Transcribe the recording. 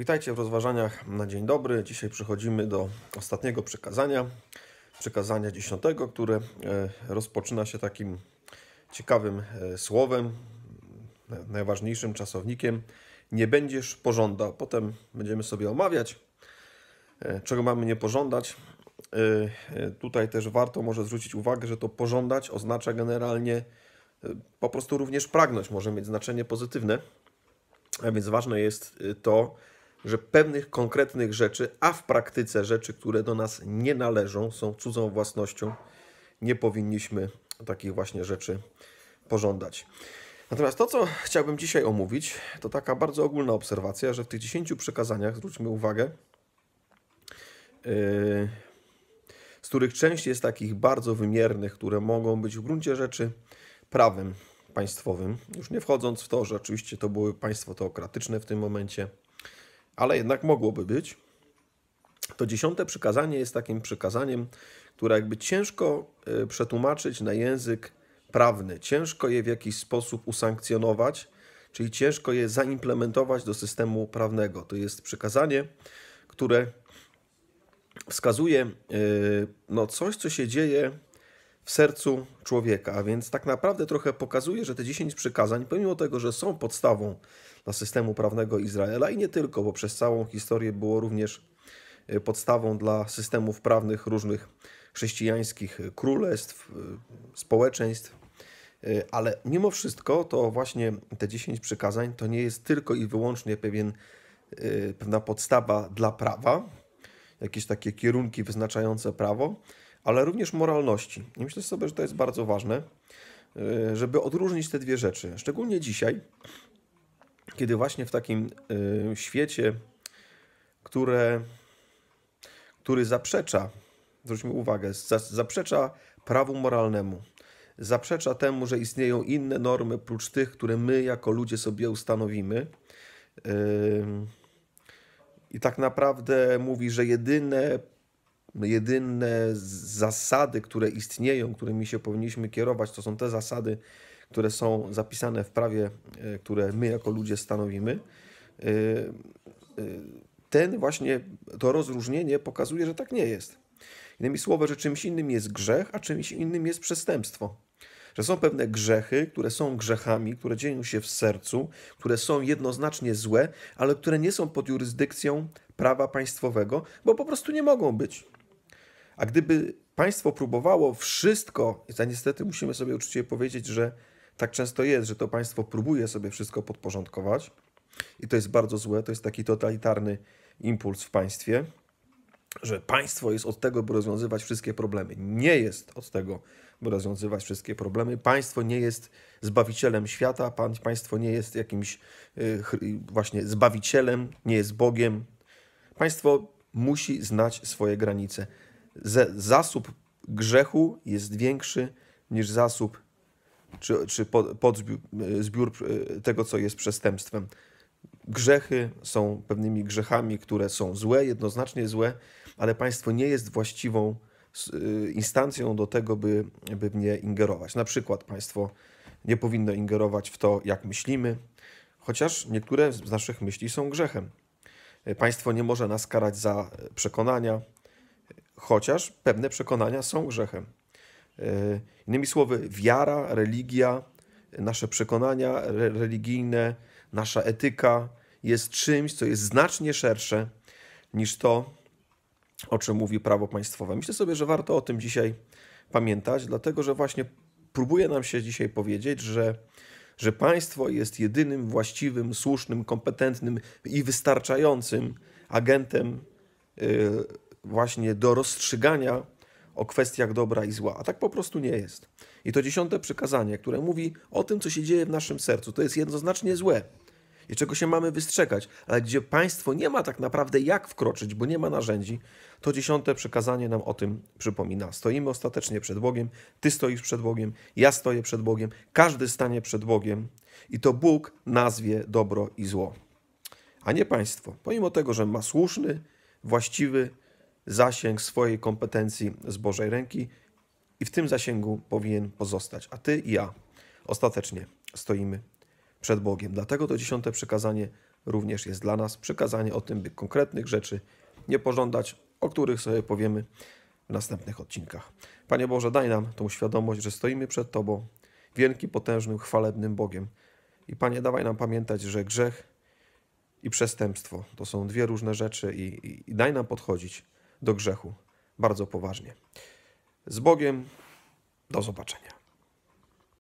Witajcie w rozważaniach na dzień dobry. Dzisiaj przechodzimy do ostatniego przekazania, przekazania dziesiątego, które e, rozpoczyna się takim ciekawym e, słowem, najważniejszym czasownikiem. Nie będziesz pożądał. Potem będziemy sobie omawiać, e, czego mamy nie pożądać. Tutaj też warto może zwrócić uwagę, że to pożądać oznacza generalnie po prostu również pragnąć, może mieć znaczenie pozytywne. A więc ważne jest to, że pewnych konkretnych rzeczy, a w praktyce rzeczy, które do nas nie należą, są cudzą własnością, nie powinniśmy takich właśnie rzeczy pożądać. Natomiast to, co chciałbym dzisiaj omówić, to taka bardzo ogólna obserwacja, że w tych dziesięciu przekazaniach, zwróćmy uwagę, yy, z których część jest takich bardzo wymiernych, które mogą być w gruncie rzeczy prawem państwowym, już nie wchodząc w to, że oczywiście to były państwo teokratyczne w tym momencie, ale jednak mogłoby być. To dziesiąte przykazanie jest takim przykazaniem, które jakby ciężko e, przetłumaczyć na język prawny, ciężko je w jakiś sposób usankcjonować, czyli ciężko je zaimplementować do systemu prawnego. To jest przykazanie, które wskazuje e, no, coś, co się dzieje w sercu człowieka, a więc tak naprawdę trochę pokazuje, że te 10 przykazań, pomimo tego, że są podstawą dla systemu prawnego Izraela i nie tylko, bo przez całą historię było również e, podstawą dla systemów prawnych różnych chrześcijańskich królestw, e, społeczeństw. E, ale mimo wszystko to właśnie te 10 przykazań to nie jest tylko i wyłącznie pewien, pewna podstawa dla prawa, jakieś takie kierunki wyznaczające prawo, ale również moralności. I myślę sobie, że to jest bardzo ważne, żeby odróżnić te dwie rzeczy. Szczególnie dzisiaj, kiedy właśnie w takim y, świecie, które, który zaprzecza, zwróćmy uwagę, zaprzecza prawu moralnemu, zaprzecza temu, że istnieją inne normy prócz tych, które my jako ludzie sobie ustanowimy. Y, I tak naprawdę mówi, że jedyne, jedyne zasady, które istnieją, którymi się powinniśmy kierować, to są te zasady, które są zapisane w prawie, e, które my jako ludzie stanowimy, e, e, ten właśnie, to rozróżnienie pokazuje, że tak nie jest. Innymi słowy, że czymś innym jest grzech, a czymś innym jest przestępstwo. Że są pewne grzechy, które są grzechami, które dzieją się w sercu, które są jednoznacznie złe, ale które nie są pod jurysdykcją prawa państwowego, bo po prostu nie mogą być. A gdyby państwo próbowało wszystko, i niestety musimy sobie uczciwie powiedzieć, że tak często jest, że to państwo próbuje sobie wszystko podporządkować i to jest bardzo złe, to jest taki totalitarny impuls w państwie, że państwo jest od tego, by rozwiązywać wszystkie problemy. Nie jest od tego, by rozwiązywać wszystkie problemy. Państwo nie jest zbawicielem świata, państwo nie jest jakimś y, właśnie zbawicielem, nie jest Bogiem. Państwo musi znać swoje granice. Zasób grzechu jest większy niż zasób czy, czy podzbiór zbiór e, tego, co jest przestępstwem. Grzechy są pewnymi grzechami, które są złe, jednoznacznie złe, ale państwo nie jest właściwą e, instancją do tego, by, by w nie ingerować. Na przykład państwo nie powinno ingerować w to, jak myślimy, chociaż niektóre z naszych myśli są grzechem. E, państwo nie może nas karać za przekonania, chociaż pewne przekonania są grzechem. E, innymi słowy, wiara, religia, nasze przekonania religijne, nasza etyka jest czymś, co jest znacznie szersze niż to, o czym mówi prawo państwowe. Myślę sobie, że warto o tym dzisiaj pamiętać, dlatego że właśnie próbuje nam się dzisiaj powiedzieć, że, że państwo jest jedynym właściwym, słusznym, kompetentnym i wystarczającym agentem e, właśnie do rozstrzygania o kwestiach dobra i zła, a tak po prostu nie jest. I to dziesiąte przykazanie, które mówi o tym, co się dzieje w naszym sercu, to jest jednoznacznie złe i czego się mamy wystrzegać, ale gdzie państwo nie ma tak naprawdę jak wkroczyć, bo nie ma narzędzi, to dziesiąte przykazanie nam o tym przypomina. Stoimy ostatecznie przed Bogiem, ty stoisz przed Bogiem, ja stoję przed Bogiem, każdy stanie przed Bogiem i to Bóg nazwie dobro i zło, a nie państwo. Pomimo tego, że ma słuszny, właściwy, zasięg swojej kompetencji z Bożej ręki i w tym zasięgu powinien pozostać. A ty i ja ostatecznie stoimy przed Bogiem. Dlatego to dziesiąte przekazanie również jest dla nas przykazanie o tym, by konkretnych rzeczy nie pożądać, o których sobie powiemy w następnych odcinkach. Panie Boże, daj nam tą świadomość, że stoimy przed Tobą, wielkim, potężnym, chwalebnym Bogiem. I Panie, dawaj nam pamiętać, że grzech i przestępstwo to są dwie różne rzeczy i, i, i daj nam podchodzić do grzechu bardzo poważnie. Z Bogiem, do zobaczenia.